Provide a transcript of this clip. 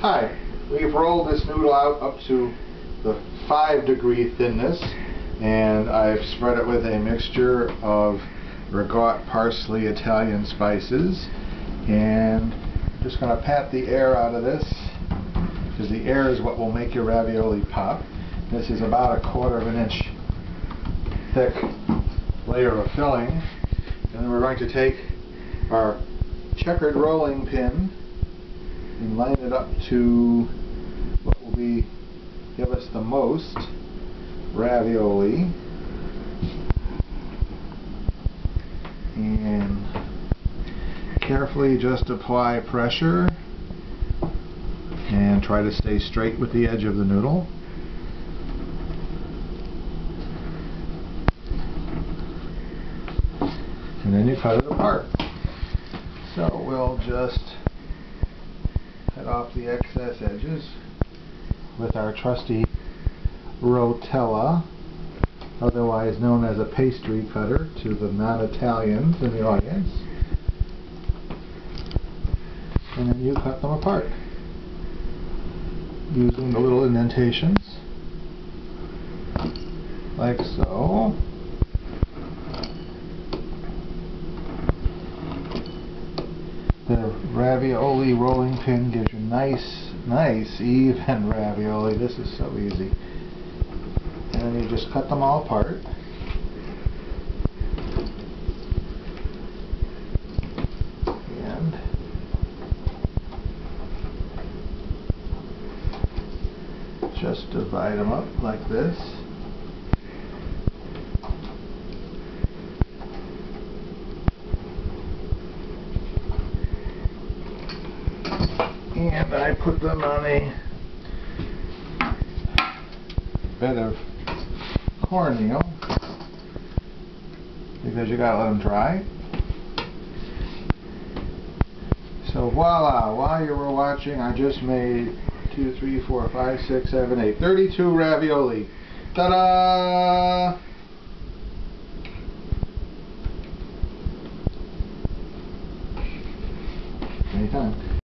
Hi, we've rolled this noodle out up to the 5 degree thinness and I've spread it with a mixture of regot, parsley, Italian spices and I'm just going to pat the air out of this because the air is what will make your ravioli pop. This is about a quarter of an inch thick layer of filling and then we're going to take our checkered rolling pin and line it up to what will be give us the most ravioli. And carefully just apply pressure and try to stay straight with the edge of the noodle. And then you cut it apart. So we'll just cut off the excess edges with our trusty rotella, otherwise known as a pastry cutter to the non-Italians in the audience. And then you cut them apart using the little indentations like so. The ravioli rolling pin gives you nice, nice, even ravioli. This is so easy. And then you just cut them all apart. And just divide them up like this. And I put them on a bed of cornmeal because you gotta let them dry. So voila, while you were watching I just made 2, 3, 4, 5, 6, 7, 8, 32 ravioli. Ta-da! Anytime.